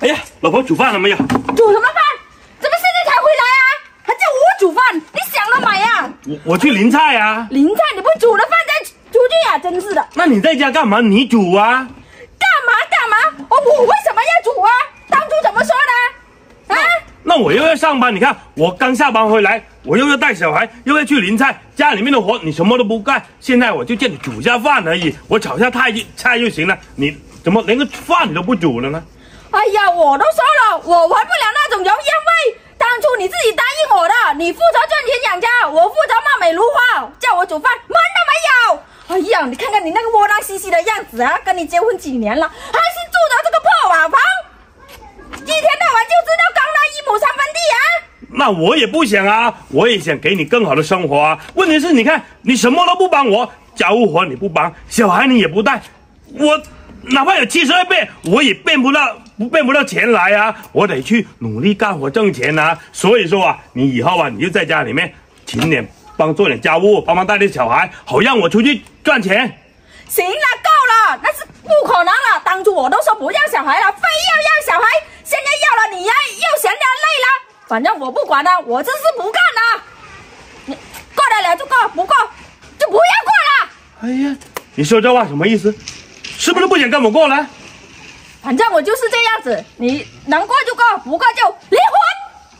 哎呀，老婆煮饭了没有？煮什么饭？怎么现在才回来啊？还叫我煮饭？你想得美呀！我我去淋菜啊。淋菜你不煮了饭再出去呀？真是的。那你在家干嘛？你煮啊。干嘛干嘛？我我为什么要煮啊？当初怎么说的？啊？那我又要上班，你看我刚下班回来，我又要带小孩，又要去淋菜，家里面的活你什么都不干。现在我就叫你煮下饭而已，我炒下菜就菜就行了。你怎么连个饭你都不煮了呢？哎呀，我都说了，我闻不了那种油烟味。当初你自己答应我的，你负责赚钱养家，我负责貌美如花，叫我煮饭门都没有。哎呀，你看看你那个窝囊兮兮的样子啊！跟你结婚几年了，还是住着这个破瓦房，一天到晚就知道刚那一亩三分地啊！那我也不想啊，我也想给你更好的生活啊。问题是，你看你什么都不帮我，家务活你不帮，小孩你也不带，我哪怕有七十二变，我也变不到。不变不到钱来啊！我得去努力干活挣钱呐。所以说啊，你以后啊，你就在家里面勤点帮做点家务，帮忙带点小孩，好让我出去赚钱。行了，够了，那是不可能了。当初我都说不要小孩了，非要要小孩，现在要了，你呀又嫌他累了。反正我不管了，我这是不干了。你过得了就过，不过就不要过了。哎呀，你说这话什么意思？是不是不想跟我过了？反正我就是这样子，你能过就过，不过就离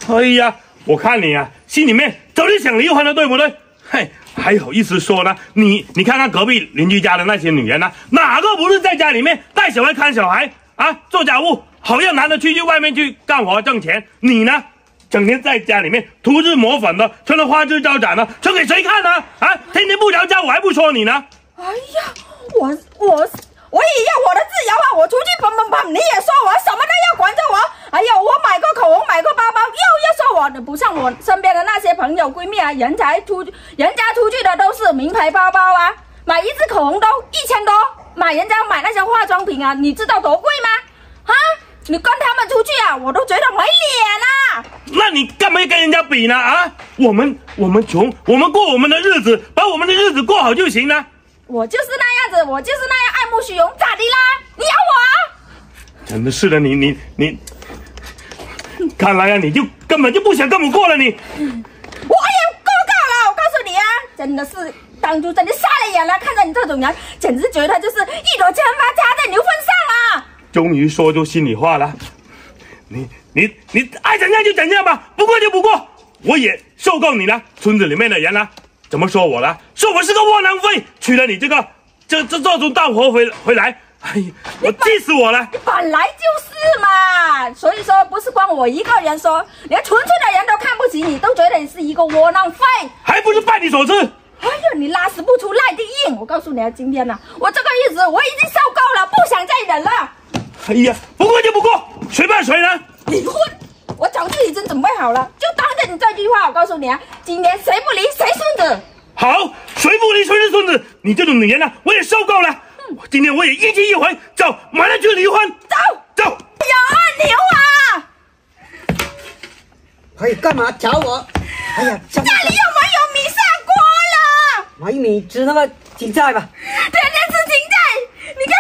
婚。哎呀，我看你啊，心里面早就想离婚了，对不对？嘿，还好意思说呢？你你看看隔壁邻居家的那些女人呢，哪个不是在家里面带小孩、看小孩啊，做家务，好让男的去去外面去干活挣钱？你呢，整天在家里面涂脂抹粉的，穿的花枝招展的，穿给谁看呢？啊，天天不着家，我还不说你呢。哎呀，我我。我也要我的自由啊！我出去蹦蹦蹦，你也说我什么都要管着我。哎呀，我买个口红，买个包包，又要说我，不像我身边的那些朋友闺蜜啊，人才出，人家出去的都是名牌包包啊，买一支口红都一千多，买人家买那些化妆品啊，你知道多贵吗？啊，你跟他们出去啊，我都觉得没脸啊。那你干嘛要跟人家比呢？啊，我们我们穷，我们过我们的日子，把我们的日子过好就行了。我就是那样子，我就是那样爱慕虚荣，咋的啦？你咬我？真的是的，你你你，看来呀，你就根本就不想跟我过了，你。我也够够了，我告诉你啊，真的是当初真的瞎了眼了，看到你这种人，简直觉得就是一朵千花插在牛粪上啊！终于说出心里话了，你你你爱怎样就怎样吧，不过就不过，我也受够你了，村子里面的人了。怎么说我了？说我是个窝囊废，娶了你这个这这这种大活回回来，哎呀，我气死我了！你本来就是嘛，所以说不是光我一个人说，连纯粹的人都看不起你，都觉得你是一个窝囊废，还不是拜你所赐？哎呀，你拉屎不出赖地硬！我告诉你啊，今天呢，我这个日子我已经受够了，不想再忍了。哎呀，不过就不过，谁办谁呢？离婚。我早就已经准备好了，就当着你这句话，我告诉你啊，今天谁不离谁孙子。好，谁不离谁是孙子。你这种女人呢，我也受够了。我今天我也一气一回，走，马上去离婚。走走。有二牛啊！哎，干嘛找我？哎呀，家里又没有米下锅了。买米吃那个芹菜吧。天天吃芹菜，你看，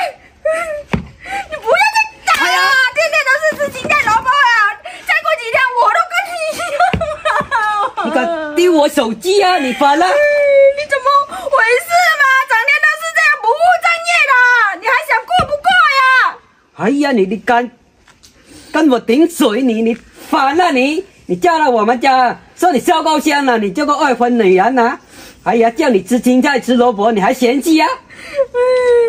你不要再打了，天天都是吃芹菜萝卜呀，再过几天我都跟。你敢丢我手机啊！你烦了？你怎么回事嘛？整天都是这样不务正业的，你还想过不过呀？哎呀，你你干跟我顶嘴？你你烦了你？你嫁到我们家，说你烧高香了，你这个二婚女人呐！哎呀，叫你吃青菜吃萝卜，你还嫌弃啊？哎，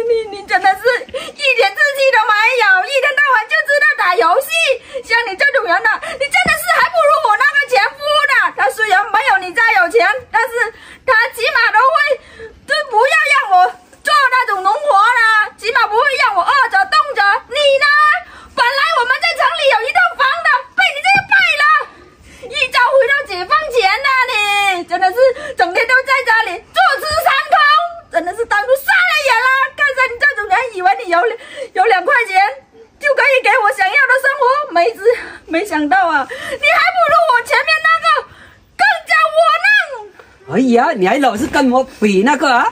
你你真的是一点志气都没有，一天到晚就知道打游戏。像你这种人呢，你真的是还不如我那个前夫呢。他虽然没有你家有钱，但是他起码都会，都不要让我做那种农活了，起码不会让我饿着冻着。你呢？本来我们在城里有一套房的，被你这个败了，一朝回到解放前呐！你真的是整天都在家里坐吃山空，真的是当初瞎了眼了。看在你这种人，以为你有有两块钱就可以给我想要的生活，没知没想到啊，你还不如我前面那个更加窝呀，你还老是跟我比那个啊？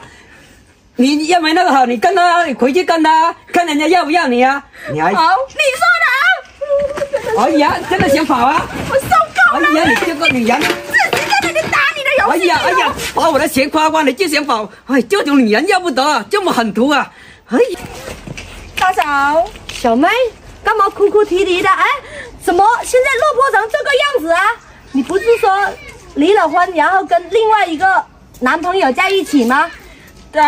你要没那个好，你跟他回去跟他，看人家要不要你啊？你还好，你说的啊，哎呀，真的想跑啊！我受够了！哎呀，你这个女人！自己在那里打你的游哎。呀哎呀，把我的钱花光，你就想跑？哎，这种女人要不得，这么狠毒啊！哎，大嫂，小妹，干嘛哭哭啼啼的？哎，怎么现在落魄成这个样子啊？你不是说离了婚，然后跟另外一个男朋友在一起吗？大，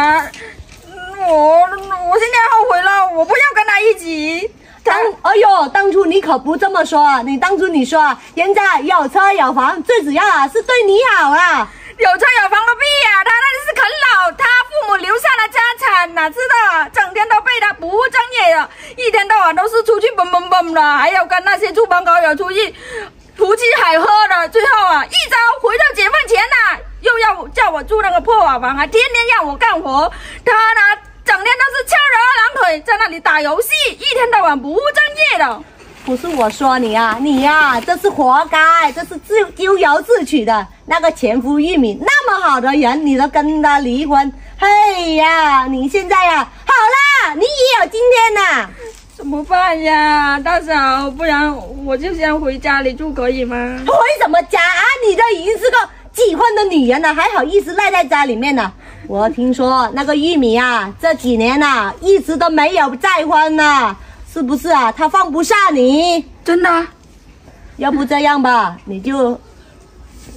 我我现在后悔了，我不要跟他一起。当哎呦，当初你可不这么说啊！你当初你说啊，人家有车有房，最主要啊是对你好啊。有车有房个屁呀、他那里是啃老，他父母留下了家产，哪知道啊，整天都被他不务正业的，一天到晚都是出去蹦蹦蹦的，还有跟那些猪朋狗友出去胡吃海喝的，最后啊，一朝回到解放前呐、又要叫我住那个破瓦房，还天天让我干活，他呢，整天都是翘着二郎腿在那里打游戏，一天到晚不务正业的。不是我说你啊，你呀、这是活该，这是自咎由自取的。那个前夫玉米那么好的人，你都跟他离婚，嘿呀，你现在呀、好啦，你也有今天呐、怎么办呀，大嫂？不然我就先回家里住可以吗？回什么家啊？你这已经是个既婚的女人了，还好意思赖在家里面呢？我听说那个玉米啊，这几年呐、一直都没有再婚呢，是不是啊？他放不下你。真的啊？要不这样吧，你就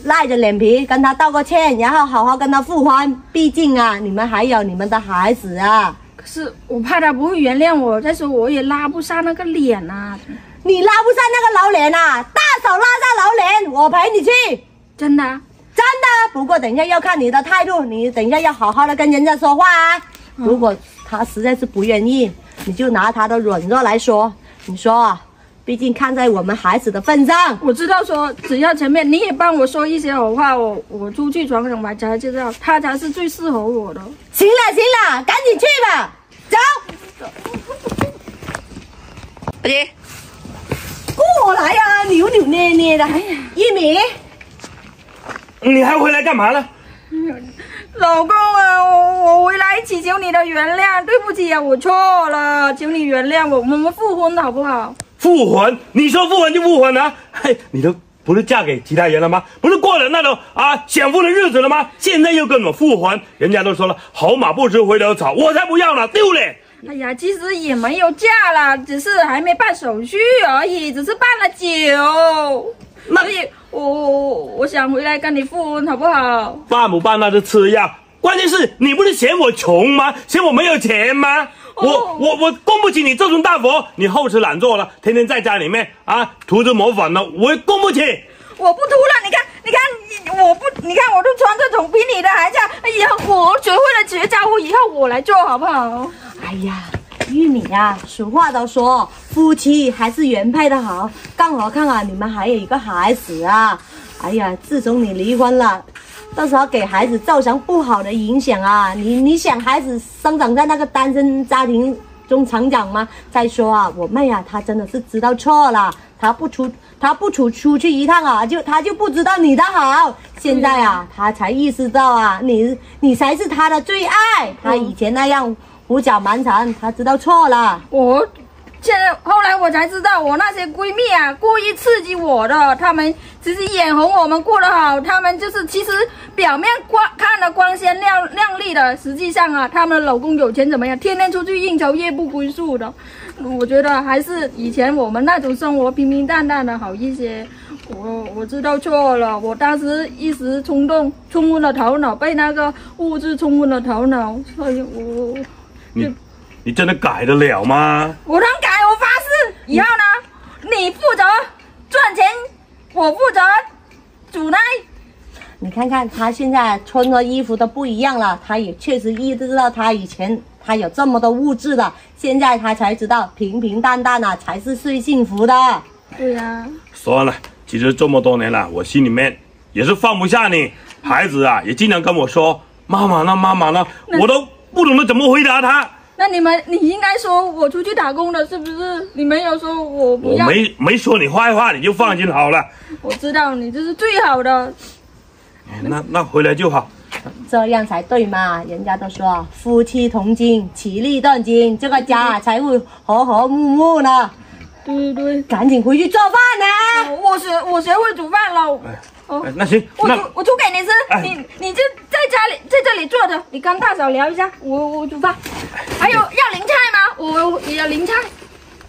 赖着脸皮跟他道个歉，然后好好跟他复婚。毕竟啊，你们还有你们的孩子啊，可是我怕他不会原谅我，再说我也拉不下那个脸呐、你拉不下那个老脸啊，大手拉下老脸，我陪你去。真的啊。真的，不过等一下要看你的态度，你等一下要好好的跟人家说话啊。如果他实在是不愿意，你就拿他的软弱来说。你说啊，毕竟看在我们孩子的份上，我知道说，只要前面你也帮我说一些好话，我我出去闯闯吧，才知道他才是最适合我的。行了行了，赶紧去吧，走。阿姐，过来呀、扭扭捏捏的。哎呀，玉米，你还回来干嘛呢？老公啊，我我回来祈求你的原谅，对不起啊，我错了，请你原谅我，我们复婚好不好？复婚？你说复婚就复婚啊？嘿，你都不是嫁给其他人了吗？不是过了那种啊享福的日子了吗？现在又跟我复婚，人家都说了，好马不吃回头草，我才不要呢，丢脸！哎呀，其实也没有嫁了，只是还没办手续而已，只是办了酒。那所以我我我想回来跟你复婚好不好？办不办那是次要，关键是你不是嫌我穷吗？嫌我没有钱吗？我哦我我供不起你这尊大佛，你好吃懒做了，天天在家里面啊涂脂抹粉的，我供不起。我不涂了，你看，你看，你我不，你看我都穿这种比你的还像。哎呀我学会了绝招，我以后我来做好不好？哎呀，玉米呀、俗话都说夫妻还是原配的好，更何况啊，你们还有一个孩子啊。哎呀，自从你离婚了，到时候给孩子造成不好的影响啊！你你想孩子生长在那个单身家庭中成长吗？再说啊，我妹啊，她真的是知道错了，她不出她不出出去一趟啊，就她就不知道你的好。现在啊，她才意识到啊，你你才是她的最爱。她以前那样胡搅蛮缠，她知道错了。我现在后来我才知道，我那些闺蜜啊，故意刺激我的，她们其实眼红我们过得好，她们就是其实表面光看着光鲜亮亮丽的，实际上啊，她们的老公有钱怎么样，天天出去应酬，夜不归宿的。我觉得还是以前我们那种生活平平淡淡的好一些。我我知道错了，我当时一时冲动，冲昏了头脑，被那个物质冲昏了头脑，所以我你你真的改得了吗？我能改，以后呢，你负责赚钱，我负责煮奶。你看看他现在穿的衣服都不一样了，他也确实意识到他以前他有这么多物质的，现在他才知道平平淡淡啊才是最幸福的。对呀、算了，其实这么多年了，我心里面也是放不下你。孩子啊，也经常跟我说妈妈呢，妈妈呢，我都不懂得怎么回答他。那你们，你应该说我出去打工了，是不是？你没有说我不要。我没没说你坏话，你就放心好了。我知道你这是最好的。那那回来就好。这样才对嘛！人家都说夫妻同心，其利断金，这个家才会和和睦睦呢。对对，赶紧回去做饭啊！我学我学会煮饭了。哦哎，那行，我煮我煮给你吃，哎你你就在家里在这里坐着，你跟大嫂聊一下，我我煮饭。还有要零菜吗？我我也要零菜。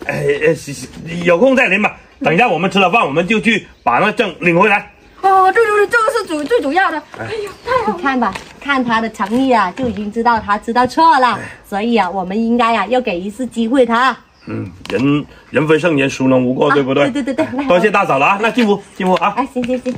哎哎，行行有空再领吧。等一下我们吃了饭，我们就去把那证领回来。哦，对对对，这个是主最主要的。哎呦，太好了！看吧，看他的诚意啊，就已经知道他知道错了，所以啊，我们应该啊，要给一次机会他。嗯，人人非圣贤，孰能无过，对不对？对对对对来多谢大嫂了啊，那进屋进屋啊。哎，行行行。